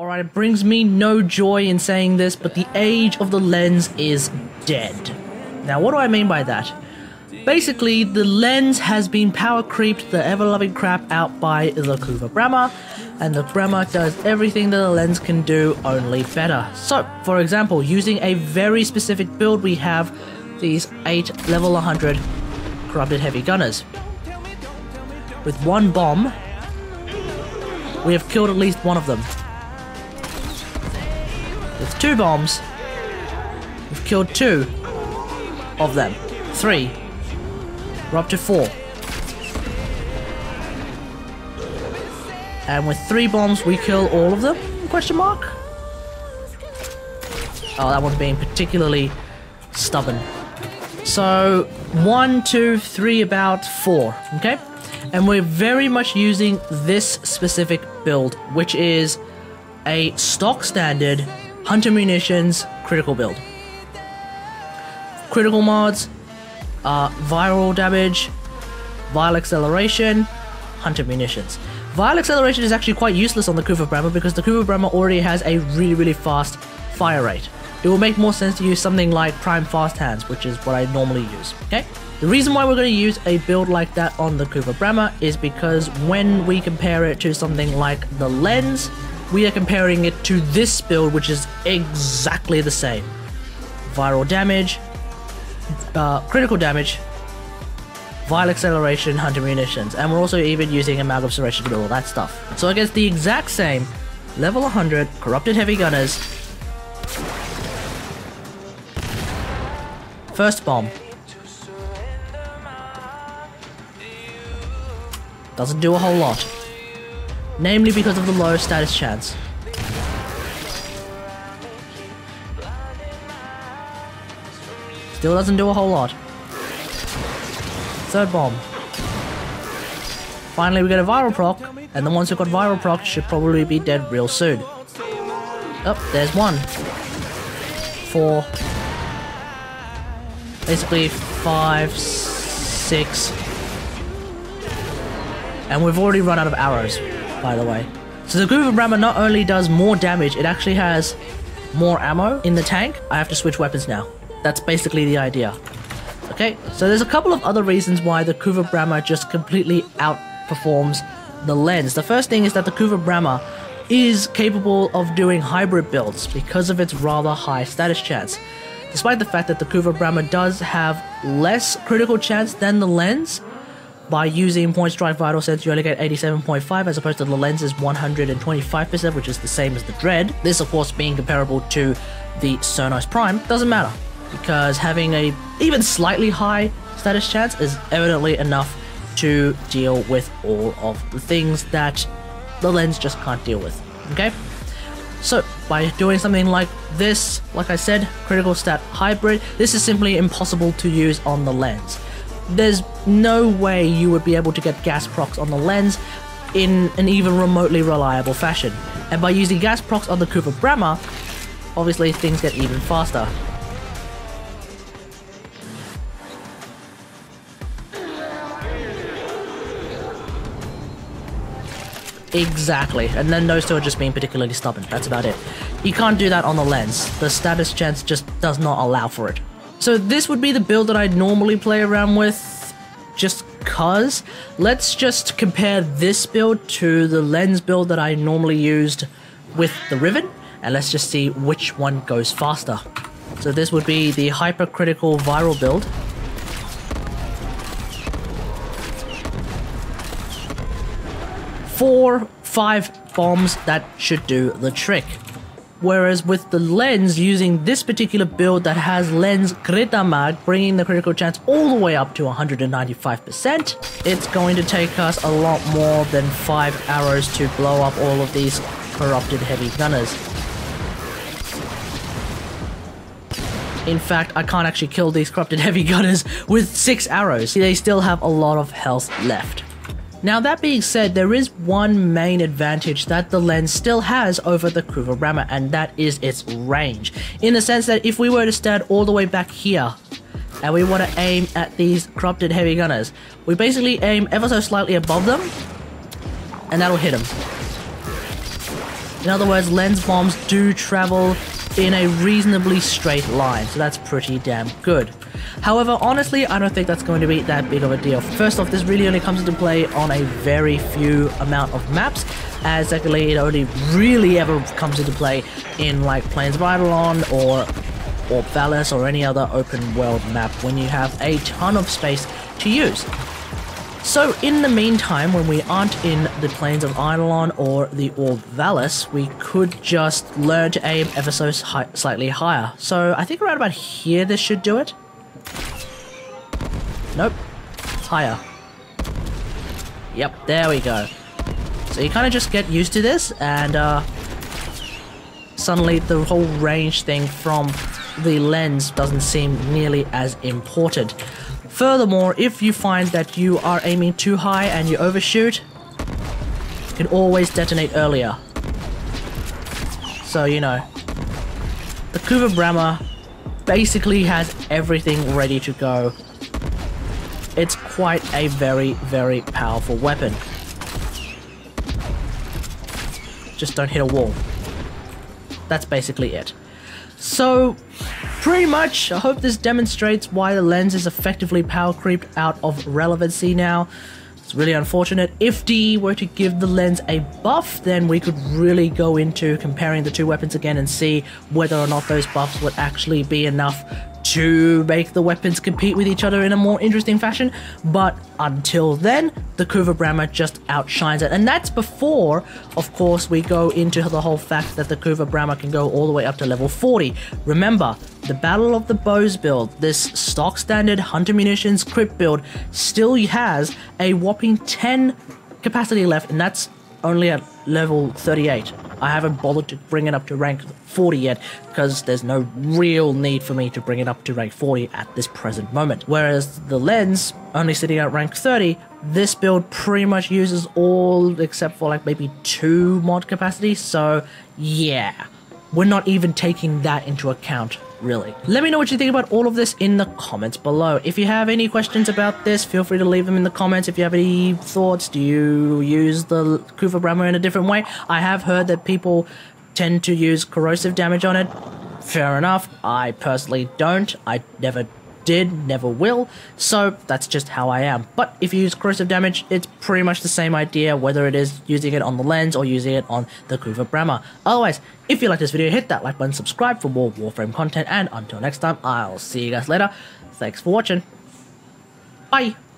Alright, it brings me no joy in saying this, but the age of the Lenz is dead. Now, what do I mean by that? Basically, the Lenz has been power creeped the ever loving crap out by the Kuva Bramma, and the Bramma does everything that the Lenz can do, only better. So, for example, using a very specific build, we have these 8 level 100 corrupted heavy gunners. With one bomb, we have killed at least one of them. With two bombs, we've killed two of them. Three. We're up to four. And with three bombs, we kill all of them? Question mark? Oh, that one's being particularly stubborn. So, one, two, three, about four, okay? And we're very much using this specific build, which is a stock standard Hunter Munitions critical build. Critical mods, uh, viral damage, vile acceleration, Hunter Munitions. Vile acceleration is actually quite useless on the Kuva Bramma because the Kuva Bramma already has a really, really fast fire rate. It will make more sense to use something like Prime Fast Hands, which is what I normally use, okay? The reason why we're going to use a build like that on the Kuva Bramma is because when we compare it to something like the Lenz, we are comparing it to this build, which is exactly the same. Viral damage, uh, critical damage, vile acceleration, hunter munitions, and we're also even using amalgam serration to do all that stuff. So against the exact same level 100 corrupted heavy gunners, first bomb. Doesn't do a whole lot namely because of the low status chance. Still doesn't do a whole lot. Third bomb. Finally we get a viral proc, and the ones who got viral proc should probably be dead real soon. Oh, there's one. Four. Basically five, six. And we've already run out of arrows by the way. So the Kuva Bramma not only does more damage, it actually has more ammo in the tank. I have to switch weapons now. That's basically the idea. Okay, so there's a couple of other reasons why the Kuva Bramma just completely outperforms the Lenz. The first thing is that the Kuva Bramma is capable of doing hybrid builds because of its rather high status chance. Despite the fact that the Kuva Bramma does have less critical chance than the Lenz, by using Point Strike Vital Sense, you only get 87.5 as opposed to the Lenz's 125%, which is the same as the Dread. This, of course, being comparable to the Cernos Prime, doesn't matter because having a even slightly high status chance is evidently enough to deal with all of the things that the Lenz just can't deal with. Okay? So, by doing something like this, like I said, critical stat hybrid, this is simply impossible to use on the Lenz there's no way you would be able to get gas procs on the Lenz in an even remotely reliable fashion. And by using gas procs on the Kuva Bramma, obviously things get even faster. Exactly, and then those two are just being particularly stubborn, that's about it. You can't do that on the Lenz, the status chance just does not allow for it. So this would be the build that I'd normally play around with, just cause. Let's just compare this build to the Lenz build that I normally used with the Riven, and let's just see which one goes faster. So this would be the hypercritical viral build. Four, five bombs, that should do the trick. Whereas with the Lenz, using this particular build that has Lenz Krita Mag, bringing the critical chance all the way up to 195%, it's going to take us a lot more than 5 arrows to blow up all of these corrupted heavy gunners. In fact, I can't actually kill these corrupted heavy gunners with 6 arrows. They still have a lot of health left. Now that being said, there is one main advantage that the Lenz still has over the kuvabramma and that is its range. In the sense that if we were to stand all the way back here, and we want to aim at these corrupted heavy gunners, we basically aim ever so slightly above them, and that'll hit them. In other words, Lenz bombs do travel in a reasonably straight line, so that's pretty damn good. However, honestly, I don't think that's going to be that big of a deal. First off, this really only comes into play on a very few amount of maps, as secondly, it only really ever comes into play in like Plains of Eidolon or or Vallis or any other open world map when you have a ton of space to use. So in the meantime, when we aren't in the Plains of Eidolon or the Orb Vallis, we could just learn to aim ever so slightly higher. So I think around about here this should do it. Nope. It's higher. Yep, there we go. So you kind of just get used to this and uh, suddenly the whole range thing from the Lenz doesn't seem nearly as important. Furthermore, if you find that you are aiming too high and you overshoot, you can always detonate earlier. So, you know, the Kuva Kuvabramma basically has everything ready to go. It's quite a very, very powerful weapon. Just don't hit a wall. That's basically it. So, pretty much, I hope this demonstrates why the Lenz is effectively power creeped out of relevancy now. It's really unfortunate. If D were to give the Lenz a buff, then we could really go into comparing the two weapons again and see whether or not those buffs would actually be enough to make the weapons compete with each other in a more interesting fashion. But until then, the Kuvabramma just outshines it. And that's before, of course, we go into the whole fact that the Kuvabramma can go all the way up to level 40. Remember, the Battle of the Bows build, this stock standard Hunter Munitions crypt build, still has a whopping 10 capacity left, and that's only at level 38. I haven't bothered to bring it up to rank 40 yet because there's no real need for me to bring it up to rank 40 at this present moment. Whereas the Lenz, only sitting at rank 30, this build pretty much uses all except for like maybe two mod capacity, so yeah. We're not even taking that into account really. Let me know what you think about all of this in the comments below. If you have any questions about this, feel free to leave them in the comments. If you have any thoughts, do you use the Kuvabramma in a different way? I have heard that people tend to use corrosive damage on it. Fair enough. I personally don't. I never did, never will, so that's just how I am. But if you use corrosive damage, it's pretty much the same idea, whether it is using it on the Lenz or using it on the Kuvabramma. Otherwise, if you like this video, hit that like button, subscribe for more Warframe content, and until next time, I'll see you guys later. Thanks for watching. Bye!